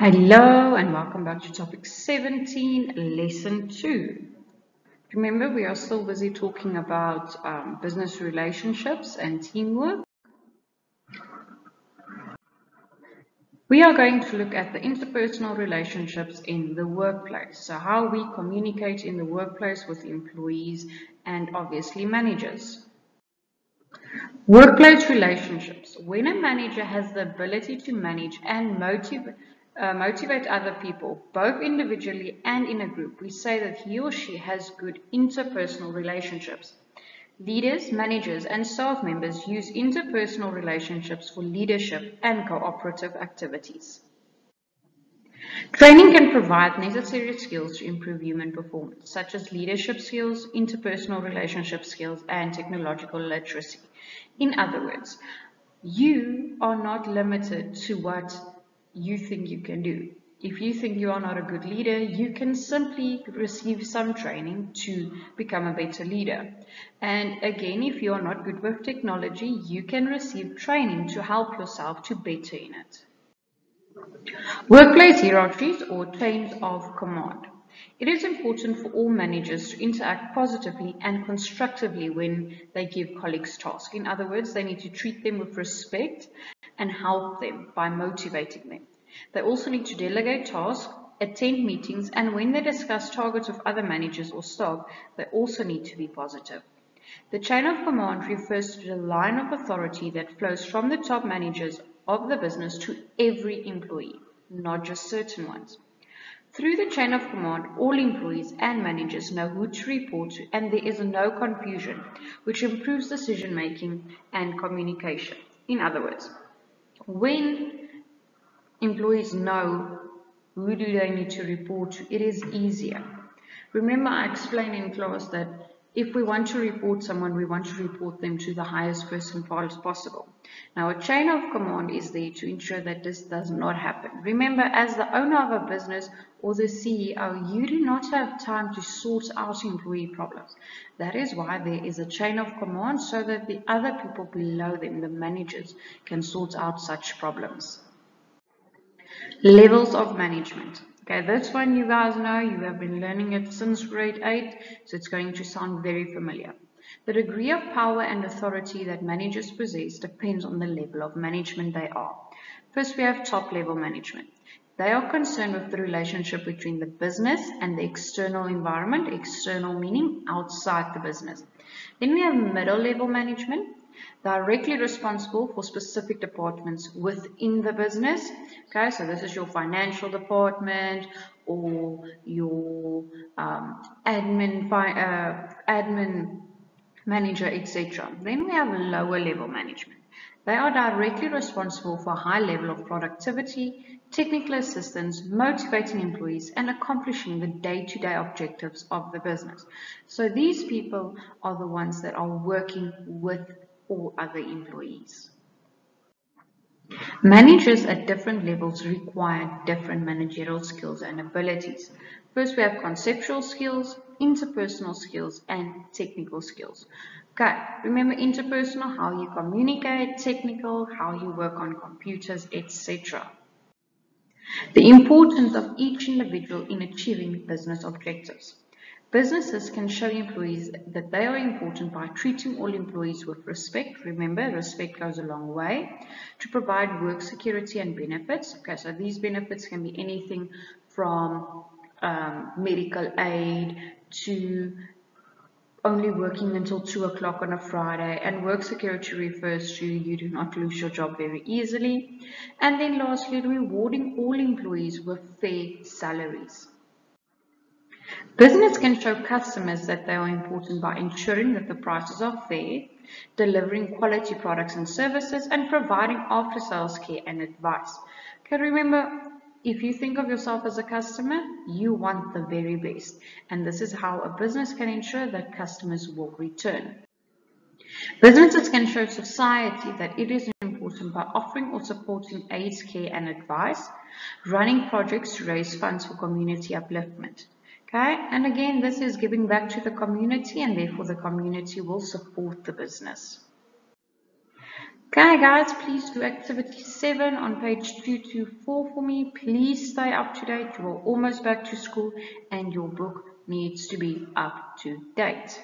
Hello and welcome back to topic 17, lesson 2. Remember, we are still busy talking about um, business relationships and teamwork. We are going to look at the interpersonal relationships in the workplace. So how we communicate in the workplace with employees and obviously managers. Workplace relationships. When a manager has the ability to manage and motivate uh, motivate other people, both individually and in a group, we say that he or she has good interpersonal relationships. Leaders, managers, and staff members use interpersonal relationships for leadership and cooperative activities. Training can provide necessary skills to improve human performance, such as leadership skills, interpersonal relationship skills, and technological literacy. In other words, you are not limited to what you think you can do. If you think you are not a good leader, you can simply receive some training to become a better leader. And again, if you are not good with technology, you can receive training to help yourself to better in it. Workplace hierarchies or chains of command. It is important for all managers to interact positively and constructively when they give colleagues tasks. In other words, they need to treat them with respect and help them by motivating them. They also need to delegate tasks, attend meetings, and when they discuss targets with other managers or staff, they also need to be positive. The chain of command refers to the line of authority that flows from the top managers of the business to every employee, not just certain ones. Through the chain of command, all employees and managers know who to report to and there is no confusion, which improves decision making and communication. In other words, when employees know who do they need to report to, it is easier. Remember I explained in class that if we want to report someone, we want to report them to the highest person possible. Now, a chain of command is there to ensure that this does not happen. Remember, as the owner of a business or the CEO, you do not have time to sort out employee problems. That is why there is a chain of command so that the other people below them, the managers, can sort out such problems. Levels of management. Okay, this one you guys know, you have been learning it since grade 8, so it's going to sound very familiar. The degree of power and authority that managers possess depends on the level of management they are. First, we have top level management. They are concerned with the relationship between the business and the external environment, external meaning outside the business. Then we have middle level management directly responsible for specific departments within the business. Okay, so this is your financial department or your um, admin, uh, admin manager, etc. Then we have lower level management. They are directly responsible for a high level of productivity, technical assistance, motivating employees, and accomplishing the day-to-day -day objectives of the business. So these people are the ones that are working with all other employees. Managers at different levels require different managerial skills and abilities. First, we have conceptual skills, interpersonal skills, and technical skills. Okay, remember interpersonal, how you communicate, technical, how you work on computers, etc. The importance of each individual in achieving business objectives. Businesses can show employees that they are important by treating all employees with respect. Remember, respect goes a long way. To provide work security and benefits. Okay, so these benefits can be anything from um, medical aid to only working until 2 o'clock on a Friday and work security refers to you do not lose your job very easily and then lastly rewarding all employees with fair salaries. Business can show customers that they are important by ensuring that the prices are fair, delivering quality products and services, and providing after-sales care and advice. Okay, remember, if you think of yourself as a customer, you want the very best. And this is how a business can ensure that customers will return. Businesses can show society that it is important by offering or supporting aids, care and advice, running projects to raise funds for community upliftment. Okay, and again, this is giving back to the community and therefore the community will support the business. Okay guys, please do activity 7 on page 224 for me. Please stay up to date. You are almost back to school and your book needs to be up to date.